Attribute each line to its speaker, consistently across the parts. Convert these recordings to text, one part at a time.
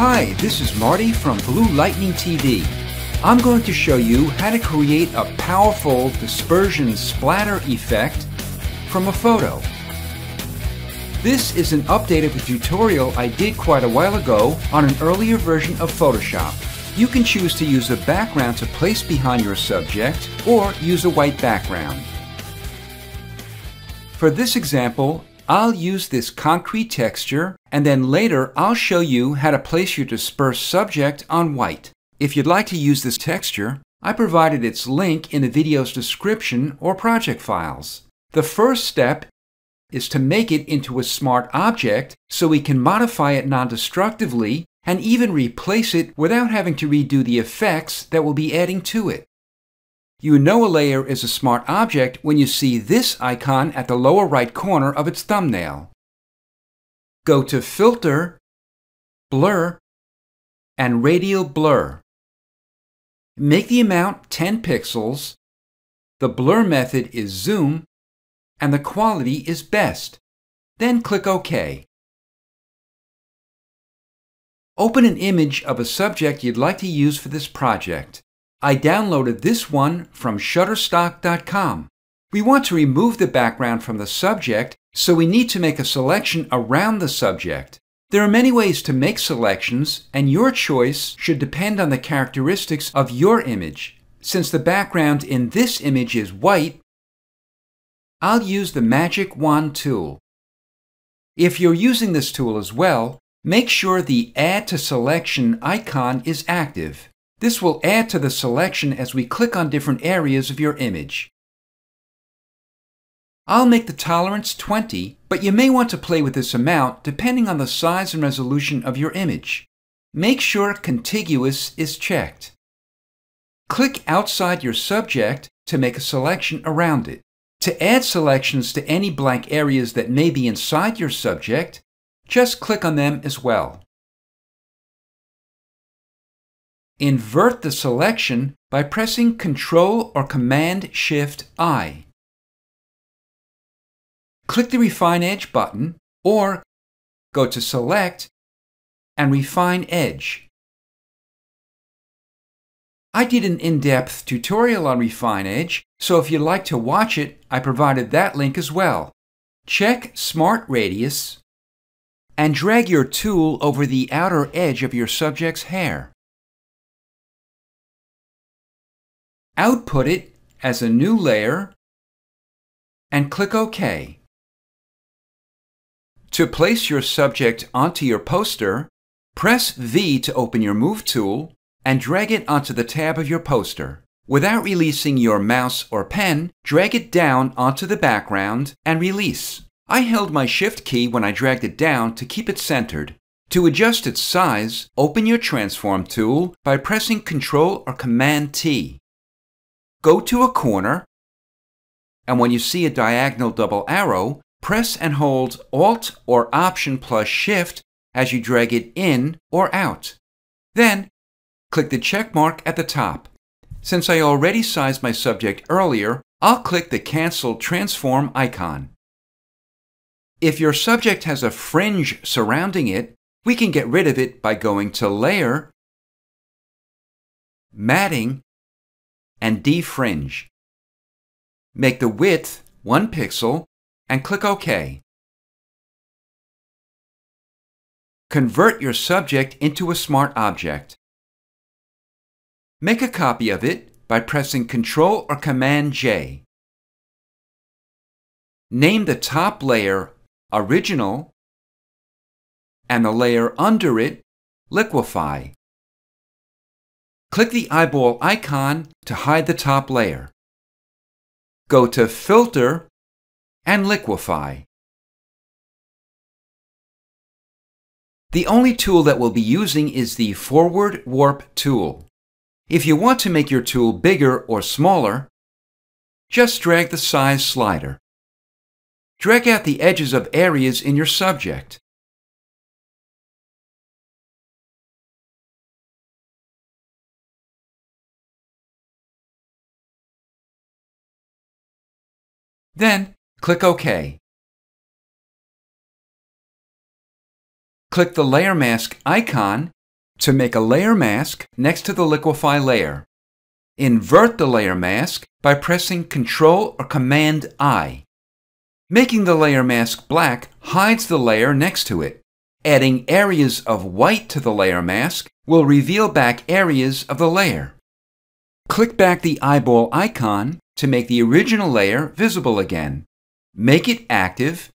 Speaker 1: Hi, this is Marty from Blue Lightning TV. I'm going to show you how to create a powerful dispersion splatter effect from a photo. This is an update of a tutorial I did quite a while ago on an earlier version of Photoshop. You can choose to use a background to place behind your subject or use a white background. For this example, I'll use this concrete texture and then later I'll show you how to place your dispersed subject on white. If you'd like to use this texture, I provided its link in the video's description or project files. The first step is to make it into a smart object so we can modify it non-destructively and even replace it without having to redo the effects that we'll be adding to it. You know a layer is a smart object when you see this icon at the lower right corner of its thumbnail. Go to Filter, Blur, and Radial Blur. Make the amount 10 pixels, the blur method is zoom, and the quality is best. Then click OK. Open an image of a subject you'd like to use for this project. I downloaded this one from Shutterstock.com. We want to remove the background from the subject, so we need to make a selection around the subject. There are many ways to make selections, and your choice should depend on the characteristics of your image. Since the background in this image is white, I'll use the Magic Wand tool. If you're using this tool as well, make sure the Add to Selection icon is active. This will add to the selection as we click on different areas of your image. I'll make the tolerance 20, but you may want to play with this amount depending on the size and resolution of your image. Make sure Contiguous is checked. Click outside your subject to make a selection around it. To add selections to any blank areas that may be inside your subject, just click on them as well. Invert the selection by pressing Ctrl or Command Shift I. Click the Refine Edge button or go to Select and Refine Edge. I did an in-depth tutorial on Refine Edge, so if you'd like to watch it, I provided that link as well. Check Smart Radius and drag your tool over the outer edge of your subject's hair. Output it as a new layer, and click OK. To place your subject onto your poster, press V to open your Move tool and drag it onto the tab of your poster. Without releasing your mouse or pen, drag it down onto the background and release. I held my Shift key when I dragged it down to keep it centered. To adjust its size, open your Transform tool by pressing Ctrl or Command T go to a corner, and when you see a diagonal double arrow, press and hold Alt or Option plus Shift as you drag it in or out. Then, click the check mark at the top. Since I already sized my subject earlier, I'll click the Cancel Transform icon. If your subject has a fringe surrounding it, we can get rid of it by going to Layer, Matting, and defringe. Make the width 1 pixel and click OK. Convert your subject into a smart object. Make a copy of it by pressing Ctrl or Command J. Name the top layer Original and the layer under it Liquify. Click the eyeball icon to hide the top layer. Go to Filter and Liquify. The only tool that we'll be using is the Forward Warp tool. If you want to make your tool bigger or smaller, just drag the size slider. Drag out the edges of areas in your subject. Then click OK. Click the Layer Mask icon to make a layer mask next to the liquify layer. Invert the layer mask by pressing Ctrl or Command I. Making the layer mask black hides the layer next to it. Adding areas of white to the layer mask will reveal back areas of the layer. Click back the eyeball icon to make the original layer visible again. Make it active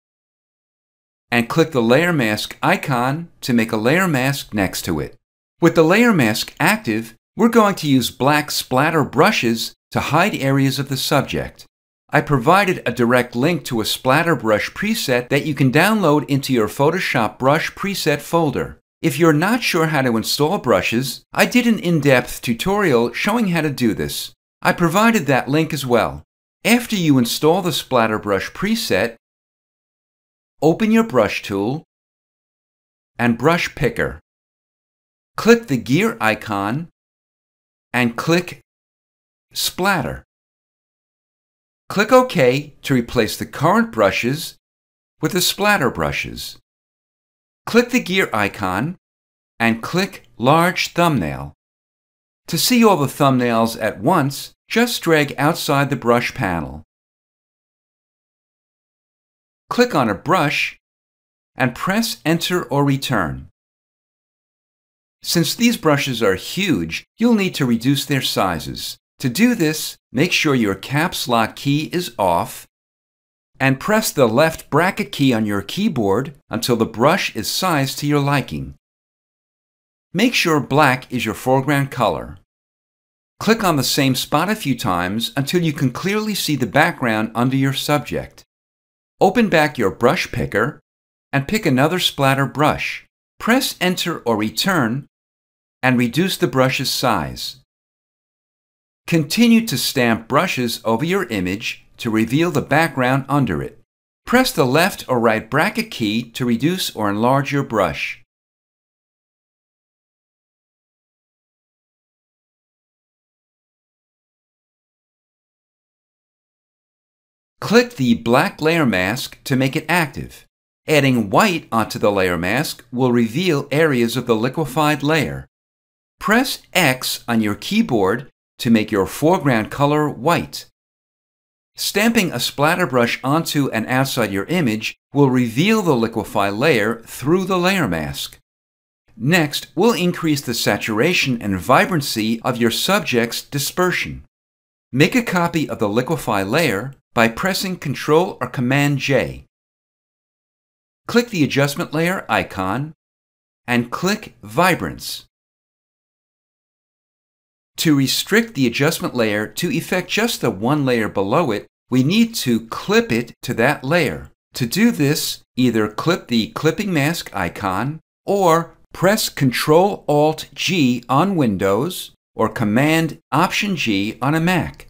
Speaker 1: and click the layer mask icon to make a layer mask next to it. With the layer mask active, we're going to use black splatter brushes to hide areas of the subject. I provided a direct link to a splatter brush preset that you can download into your Photoshop brush preset folder. If you're not sure how to install brushes, I did an in-depth tutorial showing how to do this. I provided that link as well. After you install the splatter brush preset, open your brush tool and brush picker. Click the gear icon and click splatter. Click OK to replace the current brushes with the splatter brushes. Click the gear icon and click Large Thumbnail. To see all the thumbnails at once, just drag outside the brush panel. Click on a brush and press Enter or Return. Since these brushes are huge, you'll need to reduce their sizes. To do this, make sure your caps lock key is off and press the left bracket key on your keyboard until the brush is sized to your liking. Make sure black is your foreground color. Click on the same spot a few times until you can clearly see the background under your subject. Open back your brush picker and pick another splatter brush. Press Enter or Return and reduce the brush's size. Continue to stamp brushes over your image to reveal the background under it. Press the left or right bracket key to reduce or enlarge your brush. Click the black layer mask to make it active. Adding white onto the layer mask will reveal areas of the liquefied layer. Press X on your keyboard to make your foreground color white. Stamping a splatter brush onto and outside your image will reveal the liquify layer through the layer mask. Next, we'll increase the saturation and vibrancy of your subject's dispersion. Make a copy of the liquify layer by pressing Ctrl or Command J. Click the adjustment layer icon and click Vibrance. To restrict the adjustment layer to effect just the one layer below it, we need to clip it to that layer. To do this, either clip the clipping mask icon or press Ctrl Alt G on Windows or Command Option G on a Mac.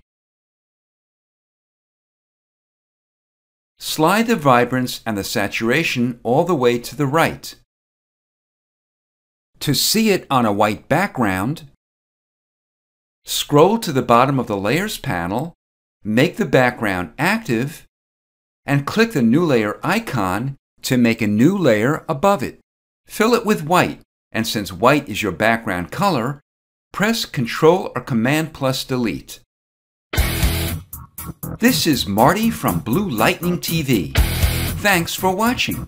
Speaker 1: Slide the vibrance and the saturation all the way to the right. To see it on a white background, Scroll to the bottom of the Layers panel, make the background active, and click the New Layer icon to make a new layer above it. Fill it with white, and since white is your background color, press Ctrl or Command plus Delete. This is Marty from Blue Lightning TV. Thanks for watching.